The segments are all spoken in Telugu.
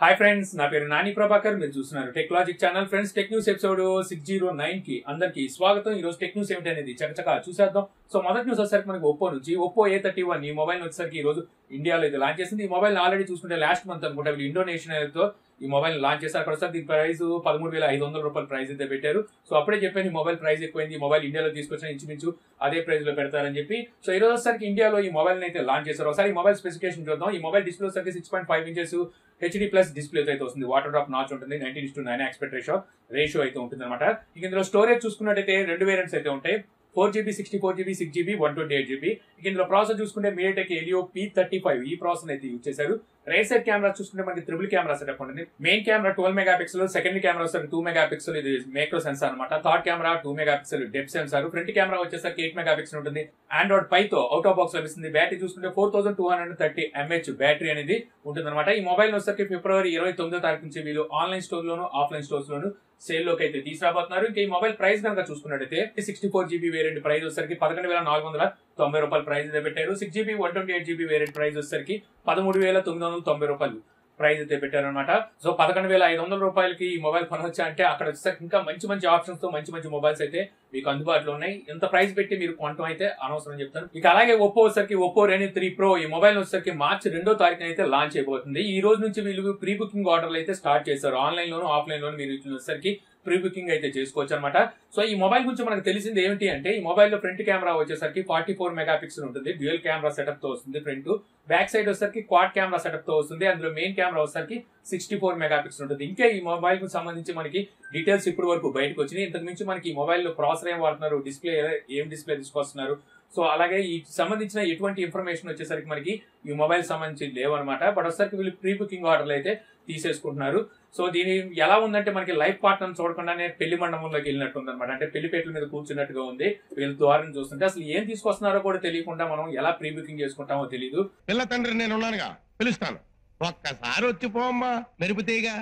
హాయ్ ఫ్రెండ్స్ నా పేరు నాని ప్రభాకర్. మీరు చూస్తున్నారు technology channel friends tech news episode six zero నైన్కి అందరికి స్వాగతం. ఈ రోజు టెక్ న్యూస్ ఏమిటి అనేది చకచకా చూసేద్దాం. సో మొదటి న్యూస్ వచ్చేసరికి మనకి ఒప్పో నుంచి ఒప్పో ఏ థర్టీ వన్ ఈ మొబైల్ వచ్చేసరికి ఈ రోజు ఇండియాలో ఇది లాంచ్ చేసింది. ఈ మొబైల్ ఆల్రెడీ చూసుకుంటే లాస్ట్ మంత్ అనుకుంటా వీళ్ళు ఇండోనేషియాతో ఈ మొబైల్ లాంచ్ చేశారు. అక్కడ సార్ దీని ప్రైస్ పదమూడు వేల ఐదు వందల రూపాయల ప్రైస్ అయితే పెట్టారు. సో అప్పుడే చెప్పాను ఈ మొబైల్ ప్రైస్ ఎక్కువైంది ఈ మొబైల్ ఇండియాలో తీసుకొచ్చిన ఇంచుమించు అదే ప్రైస్లో పెడతారని చెప్పి. సో ఈ రోజు వచ్చేసరికి ఇండియాలో ఈ మొబైల్ అయితే లాంచ్ చేశారు. ఒకసారి ఈ మొబైల్ స్పెసిఫికేషన్ చూద్దాం. ఈ మొబైల్ డిస్ప్లే వచ్చేసరికి six point five inches HD plus display అయితే వస్తుంది. వాటర్ డ్రాప్ నాచ్ ఉంటుంది nineteen to nine aspect ratio ratio అయితే ఉంటుంది అనమాట ఇక ఇందులో స్టోరేజ్ చూసుకున్నట్టయితే రెండు వేరియంట్స్ అయితే ఉంటాయి. Four GB sixty four GB six GB one twenty eight GB ఇందులో ప్రాసెస్ చూసుకుంటే MediaTek Helio P thirty five ఈ ప్రాసెస్ అయితే యూజ్ చేశారు. రైట్ సైడ్ కెమెరా చూసుకుంటే మనకి త్రిబుల్ కెమెరా సెటప్ ఉంటుంది main camera twelve mega pixel second camera వచ్చేసరికి టూ మెగా పిక్సెల్ ఇది మైక్రో సెన్సార్ అనమాట third camera two mega pixel depth sensor. Front camera వచ్చేసరికి ఎయిట్ మెగా పిక్సెల్ ఉంటుంది. ఆండ్రాయిడ్ పై తో అవుట్ ఆఫ్ బాక్స్ లభిస్తుంది. బ్యాటరీ చూసుకుంటే four thousand two hundred thirty MH battery అనేది ఉంటుంది అనమాట ఈ మొబైల్ వచ్చేసరికి ఫిబ్రవరి ఇరవై తొమ్మిదో తారీఖు నుంచి వీళ్ళు ఆన్లైన్ స్టోర్ లోను ఆఫ్లైన్ స్టోర్స్ లోను సేల్లోకి అయితే తీసుకురాబోతున్నారు. ఇంకా ఈ మొబైల్ ప్రైస్ కనుక చూసుకున్నట్టయితే sixty four GB variant price వచ్చేసరికి పదకొండు వేల నాలుగు వందల తొంభై రూపాయల ప్రైస్ అయితే పెట్టారు. Six GB one twenty eight GB variant price వచ్చేసరికి పదమూడు వేల తొమ్మిది వందల తొంభై రూపాయలు ప్రైస్ అయితే పెట్టారనమాట సో పదకొండు వేల ఐదు వందల రూపాయలకి ఈ మొబైల్ కొనవచ్చా అంటే అక్కడ వచ్చేసరికి ఇంకా మంచి మంచి ఆప్షన్స్తో మంచి మంచి మొబైల్స్ అయితే మీకు అందుబాటులో ఉన్నాయి. ఎంత ప్రైస్ పెట్టి మీరు కొనటం అయితే అనవసరం చెప్తాను. ఇక అలాగే ఒప్పో వచ్చేసరికి ఒప్పో రెనీ త్రీ ప్రో ఈ మొబైల్ వచ్చేసరికి మార్చి రెండో తారీఖున అయితే లాంచ్ అయిపోతుంది. ఈ రోజు నుంచి వీళ్ళు ప్రీ బుకింగ్ ఆర్డర్లు అయితే స్టార్ట్ చేశారు. ఆన్లైన్ లోను ఆఫ్లైన్ లోను మీరు వచ్చేసరికి ప్రీ బుకింగ్ అయితే చేసుకోవచ్చు అనమాట సో ఈ మొబైల్ గురించి మనకు తెలిసింది ఏమిటి అంటే ఈ మొబైల్లో ఫ్రంట్ కెమెరా వచ్చేసరికి ఫార్టీ ఫోర్ మెగా పిక్సెల్ ఉంటుంది. డ్యూయల్ కెమెరా సెటప్తో వస్తుంది ఫ్రంట్. బ్యాక్ సైడ్ వచ్చేసరికి క్వాడ్ కెమెరా సెటప్తో వస్తుంది. అందులో మెయిన్ కెమెరా వచ్చేసరికి సిక్స్టీ ఫోర్ మెగా పిక్సెల్ ఉంటుంది. ఇంకా ఈ మొబైల్కు సంబంధించి మనకి డీటెయిల్స్ ఇప్పటి వరకు బయటకు వచ్చినాయి. ఇంతకు మించి మనకి ఈ మొబైల్లో ప్రాసెసర్ ఏం వాడుతున్నారు డిస్ప్లే ఏం డిస్ప్లే తీసుకొస్తున్నారు. సో అలాగే ఈ సంబంధించిన ఎటువంటి ఇన్ఫర్మేషన్ వచ్చేసరికి మనకి ఈ మొబైల్ సంబంధించి లేవన్నమాట. బట్ వచ్చేసరికి వీళ్ళు ప్రీ బుకింగ్ ఆర్డర్లు అయితే తీసేసుకుంటున్నారు. సో దీని ఎలా ఉందంటే మనకి లైఫ్ పార్ట్నర్ చూడకుండానే పెళ్ళి మండపంలోకి వెళ్ళినట్టు ఉంది అనమాట అంటే పెళ్ళి పేటల మీద కూర్చున్నట్టుగా ఉంది. వీళ్ళ ద్వారం చూస్తుంటే అసలు ఏం తీసుకొస్తున్నారో కూడా తెలియకుండా మనం ఎలా ప్రీ బుకింగ్ చేసుకుంటామో తెలియదు పిల్ల తండ్రి నేను ఉన్నానుగా. పిలుస్తాను. ఒక్కసారి వచ్చి పోమ్మా మెరుపుతీగా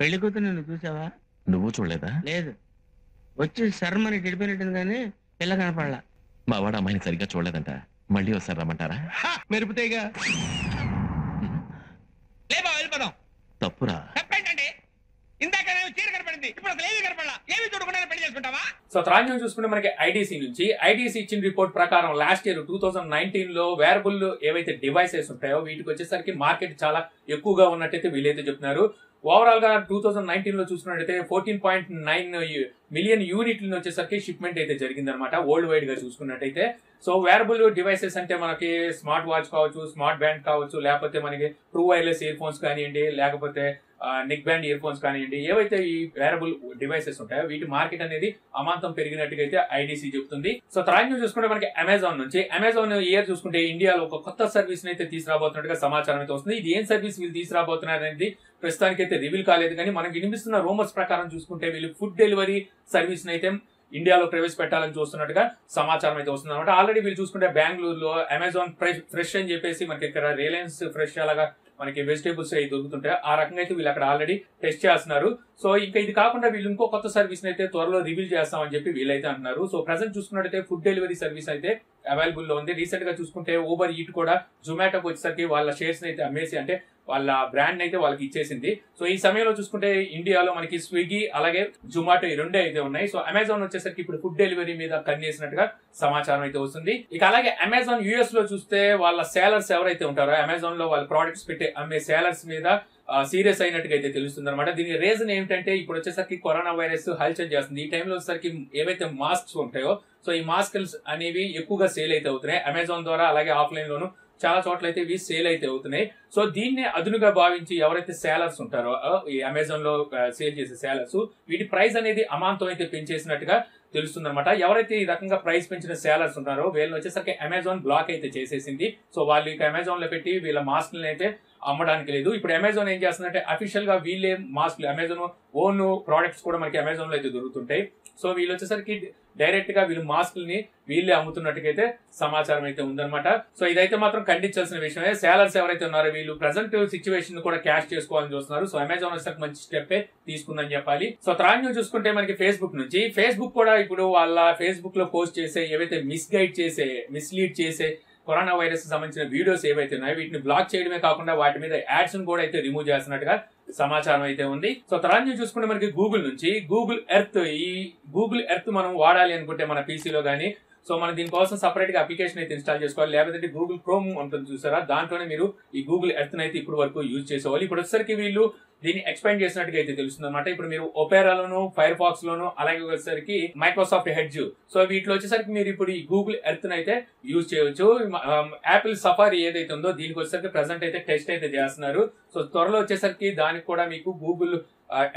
పెళ్ళి కూతురు నిన్ను చూసావా? నువ్వు చూడలేదా? లేదు. వచ్చి శర్మని గడిపోయినట్టుంది కానీ పిల్ల కనపడలా. మా వాడు అమ్మాయిని సరిగ్గా చూడలేదంట. మళ్ళీ ఒకసారి రమ్మంటారా? మెరుపుతీగా. లే బావ వెళ్ళిపోదాం. తప్పురా. తప్పేంటండి ఇందాక నేను చీర కనపడింది ఇప్పుడు అసలు ఏమీ కనపడలా? ఏమి చూడకుండా పెళ్ళి చేసుకుంటావా? సో చూసుకుంటే మనకి ఐడీసీ నుంచి ఐడీసీ ఇచ్చిన రిపోర్ట్ ప్రకారం లాస్ట్ ఇయర్ టూ థౌసండ్ నైన్టీన్లో వేరబుల్ ఏవైతే డివైసెస్ ఉంటాయో వీటికి వచ్చేసరికి మార్కెట్ చాలా ఎక్కువగా ఉన్నట్టయితే వీళ్ళైతే చెప్తున్నారు. ఓవరాల్గా టూ థౌసండ్ నైన్టీన్లో చూసుకున్నట్టయితే ఫోర్టీన్ పాయింట్ నైన్ మిలియన్ యూనిట్లు వచ్చేసరికి షిప్మెంట్ అయితే జరిగిందనమాట వరల్డ్ వైడ్గా చూసుకున్నట్టయితే సో వేరబుల్ డివైసెస్ అంటే మనకి స్మార్ట్ వాచ్ కావచ్చు స్మార్ట్ బ్యాండ్ కావచ్చు లేకపోతే మనకి ట్రూ వైర్లెస్ ఇయర్ ఫోన్స్ కానివ్వండి లేకపోతే నెక్ బ్యాండ్ ఇయర్ ఫోన్స్ కానివ్వండి ఏవైతే ఈ వేరబుల్ డివైసెస్ ఉంటాయో వీటి మార్కెట్ అనేది అమాంతం పెరిగినట్టుగా అయితే ఐడీసీ చెప్తుంది. సో త్రాజ్ న్యూస్ చూసుకుంటే మనకి అమెజాన్ నుంచి. అమెజాన్ ఇయర్ చూసుకుంటే ఇండియాలో ఒక కొత్త సర్వీస్ అయితే తీసుకురాబోతున్నట్టుగా సమాచారం అయితే వస్తుంది. ఇది ఏం సర్వీస్ వీళ్ళు తీసుకురాబోతున్నారు అనేది ప్రస్తుతానికి అయితే రివీల్ కాలేదు. కానీ మనకి వినిపిస్తున్న రూమర్స్ ప్రకారం చూసుకుంటే వీళ్ళు ఫుడ్ డెలివరీ సర్వీస్ అయితే ఇండియాలో ప్రవేశపెట్టాలని చూస్తున్నట్టుగా సమాచారం అయితే వస్తుంది అనమాట ఆల్రెడీ వీళ్ళు చూసుకుంటే బెంగళూరులో అమెజాన్ ఫ్రెష్ ఫ్రెష్ అని చెప్పేసి మనకి ఇక్కడ రిలయన్స్ ఫ్రెష్ అలాగా మనకి వెజిటేబుల్స్ అవి దొరుకుతుంటాయి. ఆ రకంగా అయితే వీళ్ళు అక్కడ ఆల్రెడీ టెస్ట్ చేస్తున్నారు. సో ఇంకా ఇది కాకుండా వీళ్ళు ఇంకో కొత్త సర్వీస్ అయితే త్వరలో రివీల్ చేస్తామని చెప్పి వీళ్ళైతే అంటున్నారు. సో ప్రజెంట్ చూసుకున్నట్టయితే ఫుడ్ డెలివరీ సర్వీస్ అయితే అవైలబుల్లో ఉంది. రీసెంట్గా చూసుకుంటే ఊబర్ ఈట్ కూడా జొమాటోకి వచ్చేసరికి వాళ్ళ షేర్స్ అయితే అమ్మేసి అంటే వాళ్ళ బ్రాండ్ అయితే వాళ్ళకి ఇచ్చేసింది. సో ఈ సమయంలో చూసుకుంటే ఇండియాలో మనకి స్విగ్గీ అలాగే జొమాటో ఈ రెండే అయితే ఉన్నాయి. సో అమెజాన్ వచ్చేసరికి ఇప్పుడు ఫుడ్ డెలివరీ మీద కన్నేసినట్టుగా సమాచారం అయితే వస్తుంది. ఇక అలాగే అమెజాన్ యుఎస్లో చూస్తే వాళ్ళ సేలర్స్ ఎవరైతే ఉంటారో అమెజాన్లో వాళ్ళ ప్రోడక్ట్స్ పెట్టి అమ్మే సేలర్స్ మీద సీరియస్ అయినట్టుగా అయితే తెలుస్తుంది అనమాట దీని రీజన్ ఏంటంటే ఇప్పుడు వచ్చేసరికి కరోనా వైరస్ హల్చల్ చేస్తుంది. ఈ టైంలో వచ్చేసరికి ఏవైతే మాస్క్స్ ఉంటాయో సో ఈ మాస్క్స్ అనేవి ఎక్కువగా సేల్ అయితే అవుతున్నాయి. అమెజాన్ ద్వారా అలాగే ఆఫ్లైన్ లోను చాలా చోట్ల అయితే ఇవి సేల్ అయితే అవుతున్నాయి. సో దీన్ని అదునుగా భావించి ఎవరైతే సేలర్స్ ఉంటారో ఈ అమెజాన్లో సేల్ చేసే సేలర్స్ వీటి ప్రైస్ అనేది అమాంతం అయితే పెంచేసినట్టుగా తెలుస్తుందనమాట ఎవరైతే ఈ రకంగా ప్రైస్ పెంచిన సేలర్స్ ఉన్నారో వీళ్ళని వచ్చేసరికి అమెజాన్ బ్లాక్ అయితే చేసేసింది. సో వాళ్ళు ఇక అమెజాన్లో పెట్టి వీళ్ళ మాస్క్లను అయితే అమ్మడానికి లేదు. ఇప్పుడు అమెజాన్ ఏం చేస్తుందంటే అఫీషియల్గా వీళ్ళే మాస్క్లు అమెజాన్ ఓన్ ప్రోడక్ట్స్ కూడా మనకి అమెజాన్లో అయితే దొరుకుతుంటాయి. సో వీళ్ళు వచ్చేసరికి డైరెక్ట్గా వీళ్ళు మాస్కుల్ని వీళ్ళే అమ్ముతున్నట్టుకైతే సమాచారం అయితే ఉందన్నమాట. సో ఇదైతే మాత్రం ఖండించాల్సిన విషయమే. సేలర్స్ ఎవరైతే ఉన్నారో వీళ్ళు ప్రజెంట్ సిచ్యువేషన్ కూడా క్యాష్ చేసుకోవాలని చూస్తున్నారు. సో అమెజాన్ వచ్చేసరికి మంచి స్టెప్ తీసుకుందని చెప్పాలి. సో త్రాడ్ న్యూస్ చూసుకుంటే మనకి ఫేస్బుక్ నుంచి ఫేస్బుక్ కూడా ఇప్పుడు వాళ్ళ ఫేస్బుక్లో పోస్ట్ చేసే ఏవైతే మిస్గైడ్ చేసే మిస్లీడ్ చేసే కరోనా వైరస్ సంబంధించిన వీడియోస్ ఏవైతే ఉన్నాయో వీటిని బ్లాక్ చేయడమే కాకుండా వాటి మీద యాడ్స్ కూడా అయితే రిమూవ్ చేస్తున్నట్టుగా సమాచారం అయితే ఉంది. సో తర్వాత నుంచి చూసుకుంటే మనకి గూగుల్ నుంచి గూగుల్ ఎర్త్ ఈ గూగుల్ ఎర్త్ మనం వాడాలి అనుకుంటే మన పీసీలో కానీ సో మనం దీనికోసం సపరేట్గా అప్లికేషన్ అయితే ఇన్స్టాల్ చేసుకోవాలి. లేకపోతే గూగుల్ క్రోమ్ ఉంటుంది చూసారా? దాంట్లోనే మీరు ఈ గూగుల్ ఎర్త్ అయితే ఇప్పుడు వరకు యూజ్ చేసేవాళ్ళు. ఇప్పుడు వచ్చేసరికి వీళ్ళు దీన్ని ఎక్స్పాండ్ చేసినట్టుగా అయితే తెలుస్తుంది అనమాట ఇప్పుడు మీరు ఒపేరాలోను ఫైర్ ఫాక్స్ లోను అలాగే వచ్చేసరికి మైక్రోసాఫ్ట్ హెడ్జ్ సో వీటిలో వచ్చేసరికి మీరు ఇప్పుడు ఈ గూగుల్ ఎర్త్ అయితే యూజ్ చేయవచ్చు. యాపిల్ సఫారీ ఏదైతే ఉందో దీనికి వచ్చేసరికి ప్రెసెంట్ అయితే టెస్ట్ అయితే చేస్తున్నారు. సో త్వరలో వచ్చేసరికి దానికి కూడా మీకు గూగుల్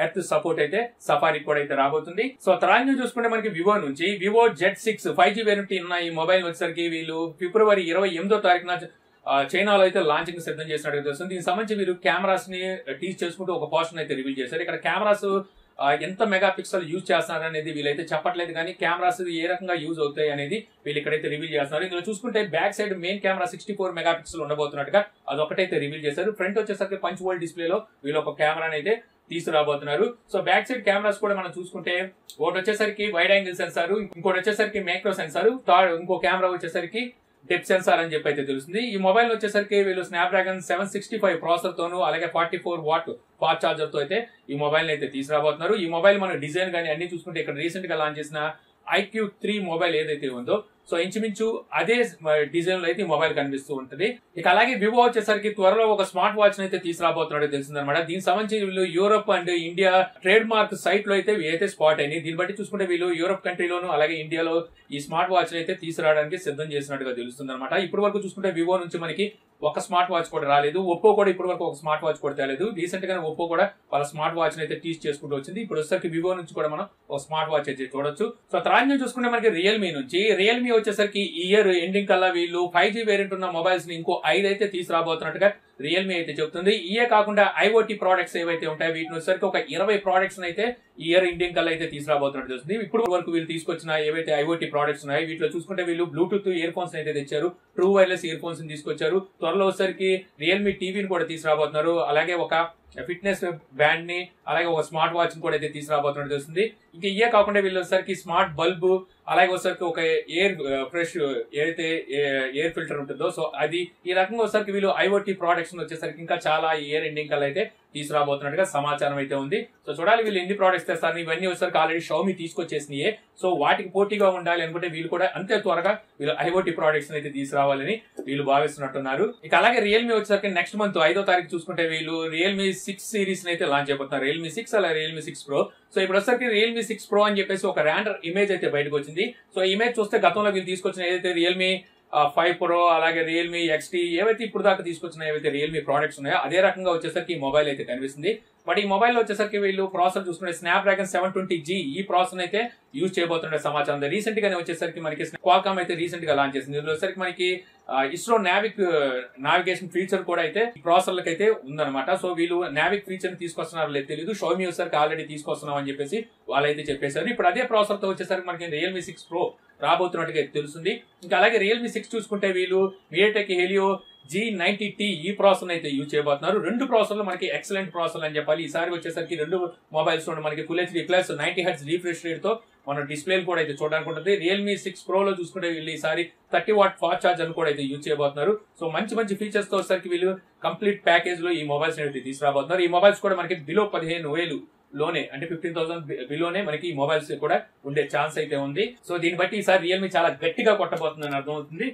ఎర్త్ సపోర్ట్ అయితే సఫారీ కూడా అయితే రాబోతుంది. సో తర్వాత చూసుకుంటే మనకి వివో నుంచి Vivo Z six five G variant ఉన్న ఈ మొబైల్ వచ్చేసరికి వీళ్ళు ఫిబ్రవరి ఇరవై ఎనిమిదో తారీఖున చైనాలో అయితే లాంచింగ్ సిద్ధం చేసినట్టు తెలుస్తుంది. దీనికి సంబంధించి వీరు కెమెరాస్ని టీచ్ చేసుకుంటూ ఒక పోర్షన్ అయితే రివీల్ చేశారు. ఇక్కడ కెమెరాస్ ఎంత మెగా పిక్సెల్ యూజ్ చేస్తున్నారు అనేది వీళ్ళైతే చెప్పట్లేదు. కానీ కెమెరాస్ ఏ రకంగా యూజ్ అవుతాయి అనేది వీళ్ళు ఇక్కడైతే రివీల్ చేస్తున్నారు. ఇందులో చూసుకుంటే back side main camera sixty four megapixel ఉండబోతున్నట్టుగా అదొకటైతే రివీల్ చేశారు. ఫ్రంట్ వచ్చేసరికి పంచ్ వోల్డ్ డిస్ప్లేలో వీళ్ళు ఒక కెమెరాని అయితే తీసుకురాబోతున్నారు. సో బ్యాక్ సైడ్ కెమెరాస్ కూడా మనం చూసుకుంటే ఒకటి వచ్చేసరికి వైడ్ యాంగిల్ సెన్సార్ ఇంకోటి వచ్చేసరికి మైక్రో సెన్సార్ థర్డ్ ఇంకో కెమెరా వచ్చేసరికి డెప్ సెన్సార్ అని చెప్పి అయితే తెలుస్తుంది. ఈ మొబైల్ వచ్చేసరికి వీళ్ళు Snapdragon seven sixty five processor తోను అలాగే ఫార్టీ ఫోర్ వాట్ ఫాస్ట్ చార్జర్తో అయితే ఈ మొబైల్ అయితే తీసుకురాబోతున్నారు. ఈ మొబైల్ మన డిజైన్ కానీ అన్ని చూసుకుంటే ఇక్కడ రీసెంట్గా లాంచ్ చేసిన ఐక్యూ త్రీ మొబైల్ ఏదైతే ఉందో సో ఇంచుమించు అదే డిజైన్లో అయితే ఈ మొబైల్ కనిపిస్తూ ఉంటుంది. ఇక అలాగే వివో వచ్చేసరికి త్వరలో ఒక స్మార్ట్ వాచ్ అయితే తీసుకురాబోతున్నాడు తెలిసిందనమాట దీనికి సంబంధించి వీళ్ళు Europe and India trade mark సైట్లో అయితే అయితే స్పాట్ అయింది దీన్ని బట్టి చూసుకుంటే వీళ్ళు యూరోప్ కంట్రీలోను అలాగే ఇండియాలో ఈ స్మార్ట్ వాచ్ అయితే తీసుకురావడానికి సిద్ధం చేసినట్టుగా తెలుస్తుంది అనమాట ఇప్పటి వరకు చూసుకుంటే వివో నుంచి మనకి ఒక స్మార్ట్ వాచ్ కూడా రాలేదు. ఒప్పో కూడా ఇప్పటి వరకు ఒక స్మార్ట్ వాచ్ కూడా తేలేదు. రీసెంట్గా ఒప్పో కూడా వాళ్ళ స్మార్ట్ వాచ్ అయితే టీచ్ చేసుకుంటూ వచ్చింది. ఇప్పుడు వచ్చేసరికి వివో నుంచి కూడా మనం ఒక స్మార్ట్ వాచ్ అయితే చూడొచ్చు. సో తర్వాత చూసుకుంటే మనకి రియల్మీ నుంచి. రియల్మీ వచ్చేసరికి ఇయర్ ఎండింగ్ కల్లా వీళ్ళు ఫైవ్ జీ వేరియంట్ ఉన్న మొబైల్స్ని ఇంకో ఐదు అయితే తీసుకురాబోతున్నట్టుగా రియల్మీ అయితే చెప్తుంది. ఇయే కాకుండా ఐఓటీ ప్రోడక్ట్స్ ఏవైతే ఉంటాయో వీటిని వచ్చేసరికి ఒక ఇరవై ప్రోడక్ట్స్ అయితే ఇయర్ ఇండియన్ కల్లా అయితే తీసుకురాబోతున్నట్టు తెలుస్తుంది. ఇప్పుడు వరకు వీళ్ళు తీసుకొచ్చిన ఏవైతే ఐఓటీ ప్రోడక్ట్స్ ఉన్నాయో వీటిలో చూసుకుంటే వీళ్ళు బ్లూటూత్ ఇయర్ ఫోన్స్ అయితే తెచ్చారు. ట్రూ వైర్లెస్ ఇయర్ ఫోన్స్ తీసుకొచ్చారు. త్వరలో వచ్చేసరికి రియల్మీ టీవీని కూడా తీసుకురాబోతున్నారు. అలాగే ఒక ఫిట్నెస్ బ్యాండ్ని అలాగే ఒక స్మార్ట్ వాచ్ కూడా అయితే తీసుకురాబోతున్నట్టు తెలుస్తుంది. ఇంకా ఇయే కాకుండా వీళ్ళు వచ్చేసరికి స్మార్ట్ బల్బు అలాగే వచ్చేసరికి ఒక ఎయిర్ ఫ్రెష్ uh, ఏదైతే ఎయిర్ ఫిల్టర్ ఉంటుందో సో అది ఈ రకంగా వచ్చేసరికి వీళ్ళు ఐఓటీ ప్రోడక్ట్స్ వచ్చేసరికి ఇంకా చాలా ఇయర్ ఎండింగ్ కల్లా అయితే తీసుకురాబోతున్నట్టుగా సమాచారం అయితే ఉంది. సో చూడాలి వీళ్ళు ఎన్ని ప్రోడక్ట్స్ తెస్తారు ఇవన్నీ వచ్చేసరికి ఆల్రెడీ షౌమి తీసుకొచ్చేసినాయి. సో వాటికి పోటీగా ఉండాలి అనుకుంటే వీళ్ళు కూడా అంతే త్వరగా వీళ్ళు ఐఓటీ ప్రోడక్ట్స్ అయితే తీసుకురావాలని వీళ్ళు భావిస్తున్నట్టున్నారు. ఇక అలాగే రియల్మీ వచ్చేసరికి నెక్స్ట్ మంత్ ఐదో తారీఖు చూసుకుంటే వీళ్ళు రియల్మీ సిక్స్ సిరీస్ అయితే లాంచ్ అయిపోతున్నారు రియల్మీ సిక్స్ అలా రియల్మీ సిక్స్ ప్రో సో ఇప్పుడు వచ్చేసరికి రియల్మీ సిక్స్ ప్రో అని చెప్పేసి ఒక ర్యాండర్ ఇమేజ్ అయితే బయటకు వచ్చింది సో ఇమేజ్ చూస్తే గతంలో వీళ్ళు తీసుకొచ్చిన ఏదైతే రియల్మీ ఫైవ్ ప్రో అలాగే రియల్మీ ఎక్స్టీ ఏవైతే ఇప్పుడు దాకా తీసుకొచ్చిన ఏవైతే రియల్మీ ప్రోడక్ట్స్ ఉన్నాయో అదే రకంగా వచ్చేసరికి ఈ మొబైల్ అయితే కనిపిస్తుంది. బట్ ఈ మొబైల్ వచ్చేసరికి వీళ్ళు ప్రాసెసర్ చూసుకుంటే Snapdragon seven twenty G ఈ ప్రాసెసర్ అయితే యూజ్ చేయబోతుండే సమాచారం. రీసెంట్ గానే వచ్చేసరికి మనకి క్వాల్కామ్ అయితే రీసెంట్గా లాంచ్ చేసింది. ఇందులో వచ్చేసరికి మనకి ఇస్రో నావిక్ నావిగేషన్ ఫీచర్ కూడా అయితే ప్రాసెసర్లకు అయితే ఉందన్నమాట. సో వీళ్ళు నావిక్ ఫీచర్ తీసుకొస్తున్నారో లేదు తెలియదు షోమి వచ్చేసరికి ఆల్రెడీ తీసుకొస్తున్నాం అని చెప్పేసి వాళ్ళైతే చెప్పేశారు. ఇప్పుడు అదే ప్రాసెసర్తో వచ్చేసరికి మనకి రియల్మీ సిక్స్ ప్రో రాబోతున్నట్టుగా అయితే తెలుస్తుంది. ఇంకా అలాగే రియల్మీ సిక్స్ చూసుకుంటే వీళ్ళు MediaTek Helio G ninety T ఈ ప్రాసెసర్ అయితే యూజ్ చేయబోతున్నారు. రెండు ప్రాసెసర్లు మనకి ఎక్సలెంట్ ప్రాసెసర్ అని చెప్పాలి. ఈసారి వచ్చేసరికి రెండు మొబైల్స్ మనకి full HD plus ninety hertz refresh రేట్తో మన డిస్ప్లేలు కూడా అయితే చూడడానికి ఉంటుంది. రియల్మీ సిక్స్ ప్రోలో చూసుకుంటే వీళ్ళు ఈసారి థర్టీ వాట్ ఫాస్ట్ ఛార్జర్ కూడా అయితే యూజ్ చేయబోతున్నారు. సో మంచి మంచి ఫీచర్స్తో వచ్చేసరికి వీళ్ళు కంప్లీట్ ప్యాకేజ్లో ఈ మొబైల్స్ అనేది తీసుకురాబోతున్నారు. ఈ మొబైల్స్ కూడా మనకి బిలో పదిహేను వేలు లోనే అంటే ఫిఫ్టీన్ థౌసండ్ బిలోనే మనకి ఈ మొబైల్స్ కూడా ఉండే ఛాన్స్ అయితే ఉంది. సో దీన్ని బట్టి ఈసారి రియల్మీ చాలా గట్టిగా కొట్టబోతుందని అర్థమవుతుంది.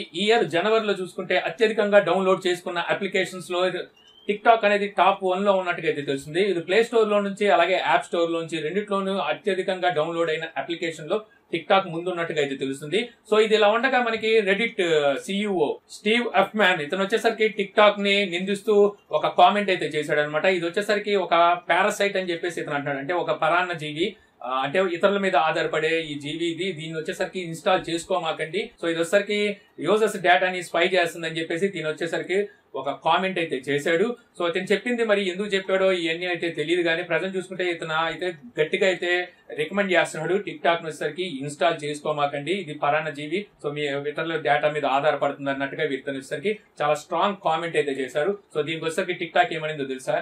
ఈ ఇయర్ జనవరిలో చూసుకుంటే అత్యధికంగా డౌన్లోడ్ చేసుకున్న అప్లికేషన్స్లో టిక్ టాక్ అనేది టాప్ వన్లో ఉన్నట్టుగా అయితే తెలుస్తుంది. ఇది ప్లే స్టోర్లో నుంచి అలాగే యాప్ స్టోర్ లోంచి రెండిట్లోనూ అత్యధికంగా డౌన్లోడ్ అయిన అప్లికేషన్లో టిక్ టాక్ ముందున్నట్టుగా అయితే తెలుస్తుంది. సో ఇది ఇలా ఉండగా మనకి Reddit CEO Steve Huffman ఇతను వచ్చేసరికి టిక్ టాక్ని నిందిస్తూ ఒక కామెంట్ అయితే చేశాడు అనమాట ఇది వచ్చేసరికి ఒక పారాసైట్ అని చెప్పేసి ఇతను అంటాడు అంటే ఒక పరాన్న జీవి. అంటే ఇతరుల మీద ఆధారపడే ఈ జీవి ఇది దీన్ని వచ్చేసరికి ఇన్స్టాల్ చేసుకోమాకండి. సో ఇది వచ్చేసరికి యూజర్స్ డేటాని స్పై చేస్తుందని చెప్పేసి దీని వచ్చేసరికి ఒక కామెంట్ అయితే చేశాడు. సో అతను చెప్పింది మరి ఎందుకు చెప్పాడో ఇవన్నీ అయితే తెలియదు కానీ ప్రజెంట్ చూసుకుంటే ఇతను అయితే గట్టిగా అయితే రికమెండ్ చేస్తున్నాడు. టిక్ టాక్ వచ్చేసరికి ఇన్స్టాల్ చేసుకోమాకండి. ఇది పరాన్న జీవి. సో మీ ఇతరుల డేటా మీద ఆధారపడుతుంది అన్నట్టుగా వీరితో వచ్చేసరికి చాలా స్ట్రాంగ్ కామెంట్ అయితే చేశారు. సో దీనికి వచ్చేసరికి టిక్ టాక్ ఏమనిందో తెలుసా?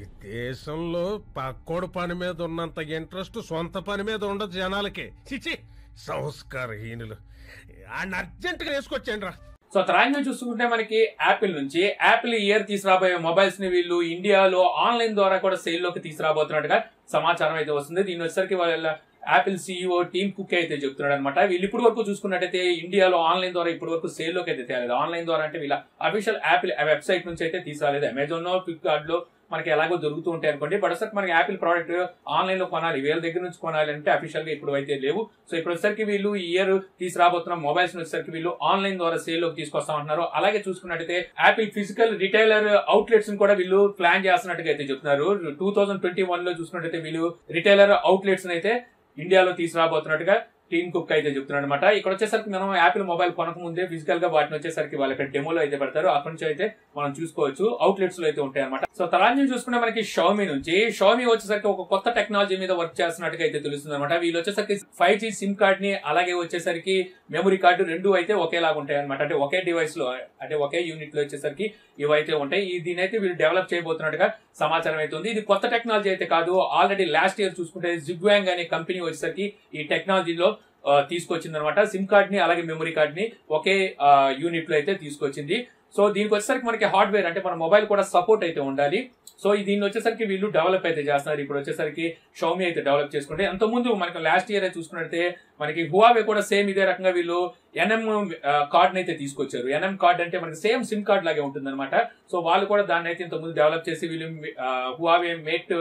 ఈ దేశంలో పక్కోడు పని మీద ఉన్నంత ఇంట్రెస్ట్ సొంత పని మీద ఉండదు జనాలకి. చిచి సంస్కారహీనులు. ఆయన అర్జెంట్గా వేసుకొచ్చాను రా. సో త్రాంగం చూసుకుంటే మనకి యాపిల్ నుంచి యాపిల్ ఇయర్ తీసుకురాబోయే మొబైల్స్ని వీళ్ళు ఇండియాలో ఆన్లైన్ ద్వారా కూడా సేల్లోకి తీసుకురాబోతున్నట్టుగా సమాచారం అయితే వస్తుంది. దీని వచ్చేసరికి వాళ్ళ యాపిల్ సిఇఓ టీమ్ కుక్ అయితే చెప్తున్నాడు అనమాట వీళ్ళు ఇప్పటి వరకు చూసుకున్నట్టయితే ఇండియాలో ఆన్లైన్ ద్వారా ఇప్పటి వరకు సేల్లోకి అయితే తేలేదు. ఆన్లైన్ ద్వారా అంటే వీళ్ళ అఫీషియల్ యాపిల్ వెబ్సైట్ నుంచి అయితే తీసుకురాలేదు. అమెజాన్లో ఫ్లిప్కార్ట్లో మనకి ఎలాగో దొరుకుతూ ఉంటాయి అనుకోండి. బట్ ఒకసారి మనకి యాపిల్ ప్రోడక్ట్ ఆన్లైన్లో కొనాలి. వీళ్ళ దగ్గర నుంచి కొనాలి అంటే అఫీషియల్గా ఇప్పుడు అయితే లేవు. సో ఇప్పుడు వచ్చేసరికి వీళ్ళు ఈ ఇయర్ తీసుకురాబోతున్న మొబైల్స్ వచ్చేసరికి వీళ్ళు ఆన్లైన్ ద్వారా సేల్లోకి తీసుకొస్తా అలాగే చూసుకున్నట్టయితే యాపిల్ ఫిజికల్ రిటైలర్ అవుట్లెట్స్ కూడా వీళ్ళు ప్లాన్ చేస్తున్నట్టుగా అయితే చెప్తున్నారు. టూ థౌసండ్ ట్వంటీ వన్లో చూసుకున్నట్టయితే వీళ్ళు రిటైలర్ అవుట్లెట్స్ అయితే ఇండియాలో తీసుకురాబోతున్నట్టుగా టీమ్ కుక్ అయితే చెప్తున్నాడు అనమాట ఇక్కడ వచ్చేసరికి మనం యాపిల్ మొబైల్ కొనక ముందే ఫిజికల్గా వాటిని వచ్చేసరికి వాళ్ళ ఇక్కడ డెమోలో అయితే పెడతారు. అక్కడి నుంచి అయితే మనం చూసుకోవచ్చు. అవుట్లెట్స్లో అయితే ఉంటాయి అనమాట సో తర్వాత నుంచి చూసుకుంటే మనకి షోమీ నుంచి షోమీ వచ్చేసరికి ఒక కొత్త టెక్నాలజీ మీద వర్క్ చేస్తున్నట్టుగా అయితే తెలుస్తుంది అనమాట వీళ్ళు వచ్చేసరికి ఫైవ్ జీ సిమ్ కార్డ్ని అలాగే వచ్చేసరికి మెమరీ కార్డు రెండు అయితే ఒకేలాగా ఉంటాయి అనమాట అంటే ఒకే డివైస్లో అంటే ఒకే యూనిట్లో వచ్చేసరికి ఇవైతే ఉంటాయి. ఈ దీని అయితే వీళ్ళు డెవలప్ చేయబోతున్నట్టుగా సమాచారం అయితే ఉంది. ఇది కొత్త టెక్నాలజీ అయితే కాదు. ఆల్రెడీ లాస్ట్ ఇయర్ చూసుకుంటే జిగ్వాంగ్ అనే కంపెనీ వచ్చేసరికి ఈ టెక్నాలజీలో తీసుకొచ్చింది అనమాట సిమ్ కార్డ్ని అలాగే మెమరీ కార్డ్ని ఒకే యూనిట్లో అయితే తీసుకొచ్చింది. సో దీనికి వచ్చేసరికి మనకి హార్డ్వేర్ అంటే మన మొబైల్ కూడా సపోర్ట్ అయితే ఉండాలి. సో దీన్ని వచ్చేసరికి వీళ్ళు డెవలప్ అయితే చేస్తున్నారు. ఇప్పుడు వచ్చేసరికి షౌమి అయితే డెవలప్ చేసుకుంటే అంత ముందు మనకి లాస్ట్ ఇయర్ చూసుకున్నట్టే మనకి హువావే కూడా సేమ్ ఇదే రకంగా వీళ్ళు ఎన్ఎం కార్డ్ అయితే తీసుకొచ్చారు. ఎన్ఎం కార్డ్ అంటే మనకి సేమ్ సిమ్ కార్డ్ లాగే ఉంటుంది అనమాట సో వాళ్ళు కూడా దాన్ని అయితే ఇంతకుముందు ముందు డెవలప్ చేసి వీళ్ళు హువావే మేట్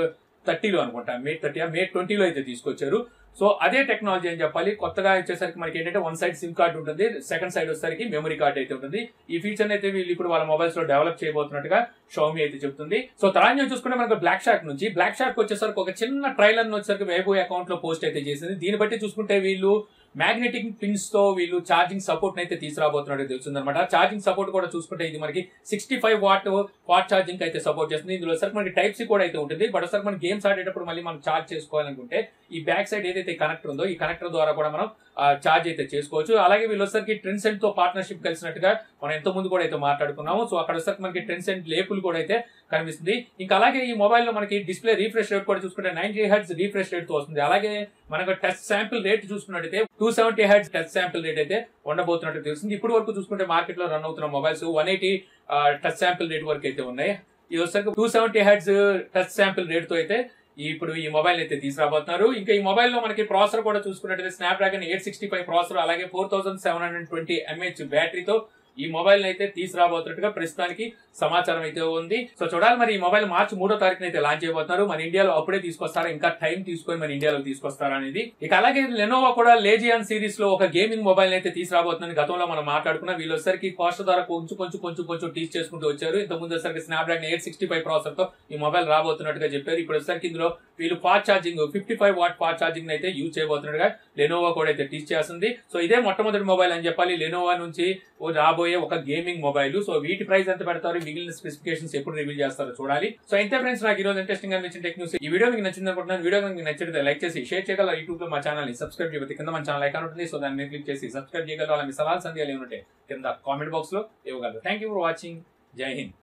థర్టీలో అనుకుంటా. మేట్ థర్టీ మేట్ ట్వంటీలో అయితే తీసుకొచ్చారు. సో అదే టెక్నాలజీ అని చెప్పాలి. కొత్తగా వచ్చేసరికి మనకి ఏంటంటే వన్ సైడ్ సిమ్ కార్డ్ ఉంటుంది. సెకండ్ సైడ్ వచ్చేసరికి మెమరీ కార్డ్ అయితే ఉంటుంది. ఈ ఫీచర్ అయితే వీళ్ళు ఇప్పుడు వాళ్ళ మొబైల్స్లో డెవలప్ చేయబోతున్నట్టుగా షౌమి అయితే చెప్తుంది. సో తర్వాత చూసుకుంటే మనకు బ్లాక్ షార్క్ నుంచి బ్లాక్ షార్క్ వచ్చేసరికి ఒక చిన్న ట్రైలర్ వచ్చేసరికి వేబో అకౌంట్లో పోస్ట్ అయితే చేసింది. దీన్ని బట్టి చూసుకుంటే వీళ్ళు మ్యాగ్నెటిక్ పిన్స్తో వీళ్ళు ఛార్జింగ్ సపోర్ట్ అయితే తీసుకురాబోతున్నట్టు తెలుస్తుంది అనమాట ఛార్జింగ్ సపోర్ట్ కూడా చూసుకుంటే ఇది మనకి sixty five watt watt charging అయితే సపోర్ట్ చేస్తుంది. ఇందులో సరికి మనకి టైప్ సి కూడా అయితే ఉంటుంది. బట్ ఒకసారి మనం గేమ్స్ ఆడేటప్పుడు మళ్ళీ మనం ఛార్జ్ చేసుకోవాలనుకుంటే ఈ బ్యాక్ సైడ్ ఏదైతే కనెక్టర్ ఉందో ఈ కనెక్టర్ ద్వారా కూడా మనం ఛార్జ్ అయితే చేసుకోవచ్చు. అలాగే వీళ్ళొసరికి ట్రెన్సెంట్తో పార్ట్నర్షిప్ కలిసినట్టుగా మనం ఎంతో ముందు కూడా అయితే మాట్లాడుకున్నాము. సో అక్కడ వచ్చరికి మనకి ట్రెన్సెంట్ లేపులు కూడా అయితే కనిపిస్తుంది. ఇంకా అలాగే ఈ మొబైల్లో మనకి డిస్ప్లే రీఫ్రెష్ రేట్ కూడా చూసుకుంటే నైన్టీ హెడ్స్ రీఫ్రెష్ రేట్తో వస్తుంది. అలాగే మనకు టచ్ శాంపిల్ రేట్ చూసుకున్నట్టయితే two seventy hertz touch sample rate అయితే ఉండబోతున్నట్టు తెలుస్తుంది. ఇప్పుడు వరకు చూసుకుంటే మార్కెట్లో రన్ అవుతున్న mobiles one eighty touch sample rate వరకు అయితే ఉన్నాయి. ఇది వచ్చరికి two seventy hertz touch sample రేట్తో అయితే ఇప్పుడు ఈ మొబైల్ అయితే తీసుకురాబోతున్నారు. ఇంకా ఈ మొబైల్లో మనకి ప్రాసెసర్ కూడా చూసుకున్నట్లయితే Snapdragon eight sixty five processor అలాగే four thousand seven hundred twenty MH బ్యాటరీతో ఈ మొబైల్ అయితే తీసుకురాబోతున్నట్టుగా ప్రస్తుతానికి సమాచారం అయితే ఉంది. సో చూడాలి మరి ఈ మొబైల్ మార్చి మూడో తారీఖున అయితే లాంచ్ చేయబోతున్నారు. మన ఇండియాలో అప్పుడే తీసుకొస్తారా? ఇంకా టైం తీసుకొని మన ఇండియాలో తీసుకొస్తారా అనేది. ఇక అలాగే లెనోవా కూడా లేజియాన్ సిరీస్లో ఒక గేమింగ్ మొబైల్ అయితే తీసుకురాబోతుందని గతంలో మనం మాట్లాడుకున్నాం. వీళ్ళు వచ్చరికి కాస్ట్ ద్వారా కొంచెం కొంచెం కొంచెం కొంచెం టీచ్ చేసుకుంటూ వచ్చారు. ఇంత ముందు వచ్చేసరికి Snapdragon eight sixty five ప్రాసెసర్తో ఈ మొబైల్ రాబోతున్నట్టుగా చెప్పారు. ఇప్పుడు వచ్చేసరికి ఇందులో వీళ్ళు fast charging fifty five watt fast charging అయితే యూజ్ చేయబోతున్నట్టుగా లెనోవా కూడా అయితే టీచ్ చేస్తుంది. సో ఇదే మొట్టమొదటి మొబైల్ అని చెప్పాలి. లెనోవా నుంచి రాబోయే రాబోయే ఒక గేమింగ్ మొబైల్ సో వీటి ప్రైస్ ఎంత పెడతారు? మిగిలిన స్పెసిఫికేషన్స్ ఎప్పుడు రివీల్ చేస్తారో చూడాలి. సో అయితే ఫ్రెండ్స్ నాకు ఈ రోజు ఇంట్రెస్టింగ్ అనిపించిన టెక్ న్యూస్ ఈ వీడియో మీకు నచ్చింది అనుకుంటున్నాను. వీడియో మీకు నచ్చితే లైక్ చేసి షేర్ చేయగల యూట్యూబ్లో మా ఛానల్ని సబ్స్క్రైబ్ చేయబోతే కింద మన ఛానల్ ఐకాన్ ఉంటుంది. సో దాన్ని క్లిక్ చేసి సబ్స్క్రైబ్ చేయగల మీ సవాల్ సందేహాలు ఏమిటంటే కింద కామెంట్ బాక్స్లో ఇవ్వగలరు. థ్యాంక్ యూ ఫర్ వాచింగ్ జై హింద్.